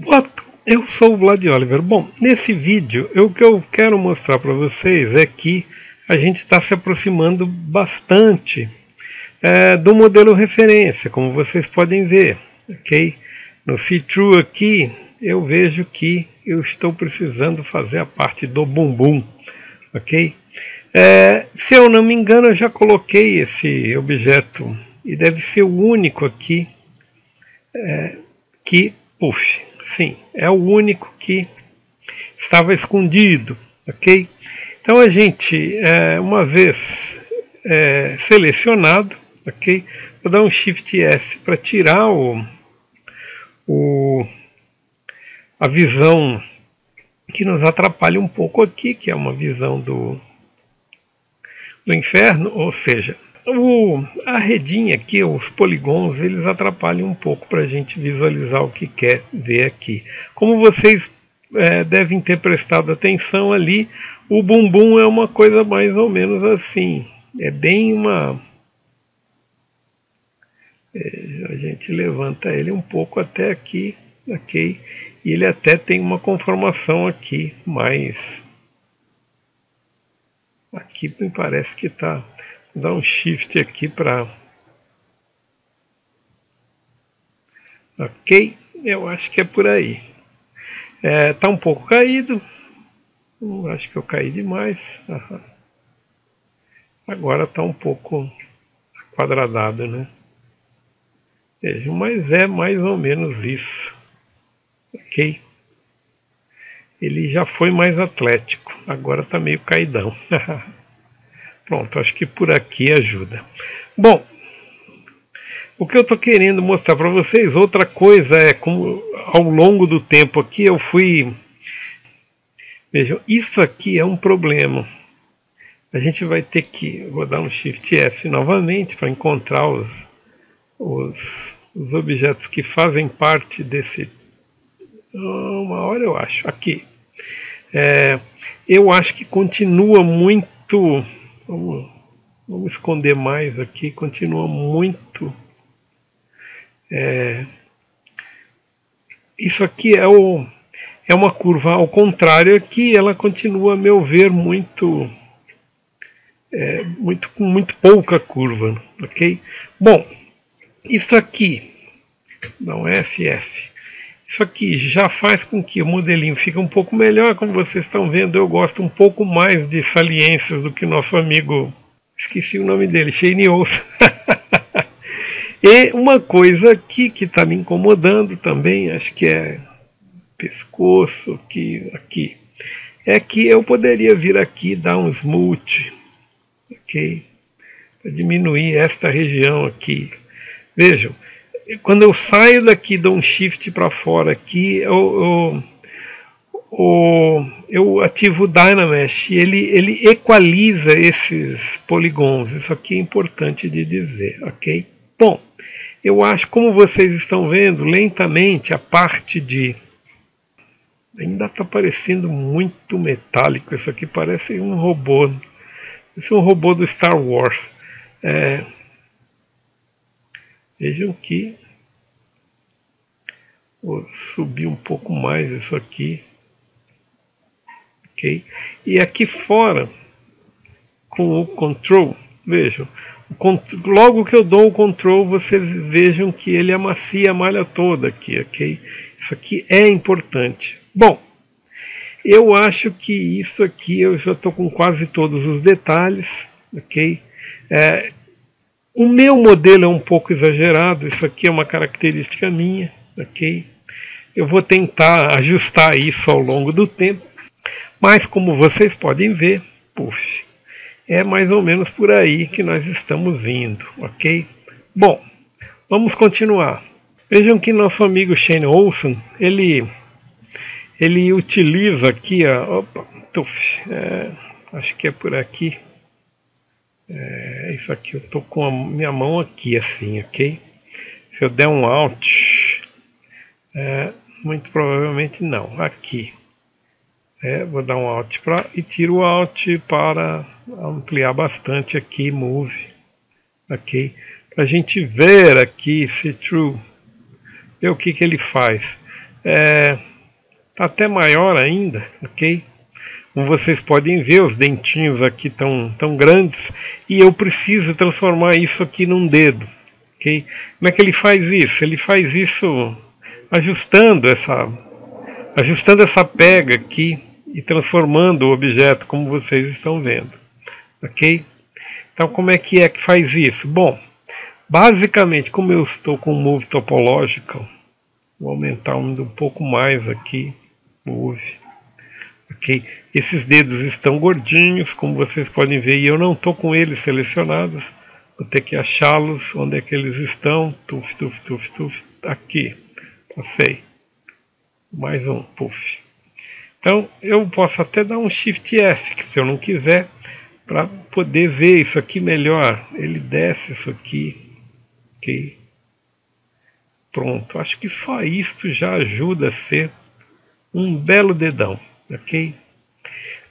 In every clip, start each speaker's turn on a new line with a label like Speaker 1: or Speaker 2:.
Speaker 1: Boa, eu sou o Vlad Oliver. Bom, nesse vídeo eu, o que eu quero mostrar para vocês é que a gente está se aproximando bastante é, do modelo referência, como vocês podem ver, ok? No see-through aqui eu vejo que eu estou precisando fazer a parte do bumbum, ok? É, se eu não me engano eu já coloquei esse objeto e deve ser o único aqui é, que puxe Sim, é o único que estava escondido, ok? Então a gente, é, uma vez é, selecionado, ok? Vou dar um Shift S para tirar o, o, a visão que nos atrapalha um pouco aqui, que é uma visão do, do inferno, ou seja, o, a redinha aqui, os poligons, eles atrapalham um pouco para a gente visualizar o que quer ver aqui. Como vocês é, devem ter prestado atenção ali, o bumbum é uma coisa mais ou menos assim. É bem uma. É, a gente levanta ele um pouco até aqui, ok? E ele até tem uma conformação aqui mais. Aqui me parece que está dar um shift aqui para. Ok, eu acho que é por aí. É, tá um pouco caído. Hum, acho que eu caí demais. Agora está um pouco quadradado, né? Vejam, mas é mais ou menos isso. Ok? Ele já foi mais atlético, agora está meio caidão. Pronto, acho que por aqui ajuda. Bom, o que eu estou querendo mostrar para vocês, outra coisa é como ao longo do tempo aqui eu fui. Vejam, isso aqui é um problema. A gente vai ter que. Vou dar um Shift F novamente para encontrar os, os, os, objetos que fazem parte desse. Uma hora eu acho. Aqui. É, eu acho que continua muito Vamos, vamos esconder mais aqui, continua muito. É, isso aqui é, o, é uma curva ao contrário, aqui ela continua, a meu ver, muito, é, muito com muito pouca curva, ok? Bom, isso aqui, não é FF. Isso aqui já faz com que o modelinho fique um pouco melhor, como vocês estão vendo, eu gosto um pouco mais de saliências do que nosso amigo, esqueci o nome dele, Shane Olson. e uma coisa aqui que está me incomodando também, acho que é pescoço, aqui, aqui, é que eu poderia vir aqui dar um smooth, ok? Para diminuir esta região aqui. Vejam, quando eu saio daqui, dou um shift para fora aqui, eu, eu, eu, ativo o Dynamesh e ele, ele equaliza esses poligons. Isso aqui é importante de dizer, ok? Bom, eu acho, como vocês estão vendo, lentamente a parte de ainda está parecendo muito metálico. Isso aqui parece um robô. Esse é um robô do Star Wars. É, Vejam que vou subir um pouco mais isso aqui. Ok? E aqui fora, com o control, vejam, logo que eu dou o control, vocês vejam que ele amacia a malha toda aqui, ok? Isso aqui é importante. Bom, eu acho que isso aqui eu já estou com quase todos os detalhes, ok? É, o meu modelo é um pouco exagerado, isso aqui é uma característica minha, ok? Eu vou tentar ajustar isso ao longo do tempo, mas como vocês podem ver, puxa, é mais ou menos por aí que nós estamos indo, ok? Bom, vamos continuar. Vejam que nosso amigo Shane Olson, ele, ele utiliza aqui, ó, opa, tuf, é, acho que é por aqui, é, isso aqui eu tô com a minha mão aqui assim, ok? Se eu der um Alt, é, muito provavelmente não, aqui. É, vou dar um Alt para e tiro o Alt para ampliar bastante aqui, Move, ok? Para a gente ver aqui, se true, ver o que, que ele faz. é, tá até maior ainda, ok? Como vocês podem ver, os dentinhos aqui estão tão grandes e eu preciso transformar isso aqui num dedo. ok? Como é que ele faz isso? Ele faz isso ajustando essa, ajustando essa pega aqui e transformando o objeto como vocês estão vendo. Ok? Então como é que é que faz isso? Bom, basicamente como eu estou com o Move Topological, vou aumentar um pouco mais aqui, Move ok? Esses dedos estão gordinhos, como vocês podem ver, e eu não estou com eles selecionados. Vou ter que achá-los, onde é que eles estão. Tuf, tuf, tuf, tuf, aqui. Passei. Mais um, puff. Então, eu posso até dar um Shift F, se eu não quiser, para poder ver isso aqui melhor. Ele desce isso aqui, ok? Pronto, acho que só isto já ajuda a ser um belo dedão ok?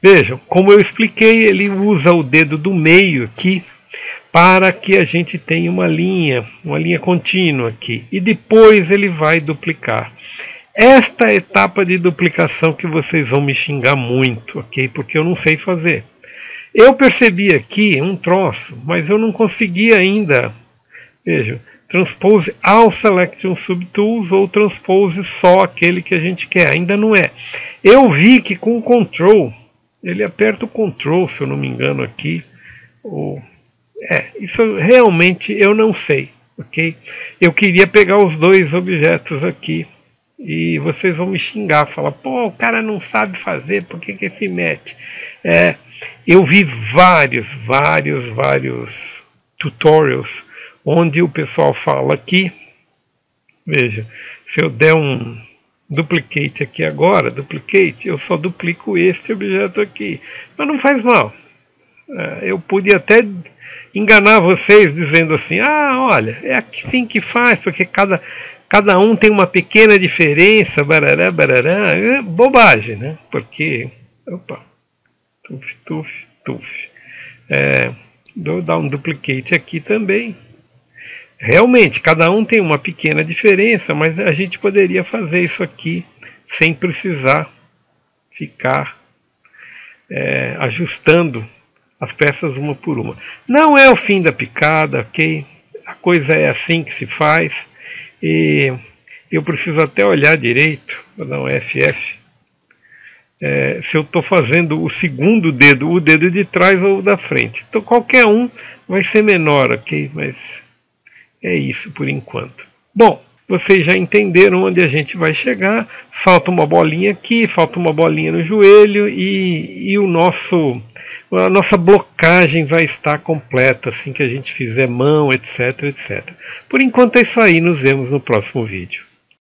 Speaker 1: Vejam, como eu expliquei, ele usa o dedo do meio aqui para que a gente tenha uma linha, uma linha contínua aqui. E depois ele vai duplicar. Esta etapa de duplicação que vocês vão me xingar muito, ok? Porque eu não sei fazer. Eu percebi aqui um troço, mas eu não consegui ainda. Veja, transpose all selection subtools ou transpose só aquele que a gente quer. Ainda não é. Eu vi que com o control, ele aperta o control, se eu não me engano aqui. Ou, é, isso realmente eu não sei, ok? Eu queria pegar os dois objetos aqui e vocês vão me xingar, falar, pô, o cara não sabe fazer, por que, que se mete? É, eu vi vários, vários, vários tutorials onde o pessoal fala aqui, veja, se eu der um duplicate aqui agora, duplicate, eu só duplico este objeto aqui, mas não faz mal. É, eu podia até enganar vocês dizendo assim, ah, olha, é assim que faz, porque cada, cada um tem uma pequena diferença, barará, barará, é bobagem, né? Porque, opa, tuf, tuf, tuf. É, vou dar um duplicate aqui também, Realmente, cada um tem uma pequena diferença, mas a gente poderia fazer isso aqui sem precisar ficar é, ajustando as peças uma por uma. Não é o fim da picada, ok? A coisa é assim que se faz. E eu preciso até olhar direito, vou dar um FF, é, se eu estou fazendo o segundo dedo, o dedo de trás ou o da frente. Então qualquer um vai ser menor, ok? Mas é isso por enquanto. Bom, vocês já entenderam onde a gente vai chegar. Falta uma bolinha aqui, falta uma bolinha no joelho e, e o nosso a nossa blocagem vai estar completa assim que a gente fizer mão, etc, etc. Por enquanto é isso aí, nos vemos no próximo vídeo.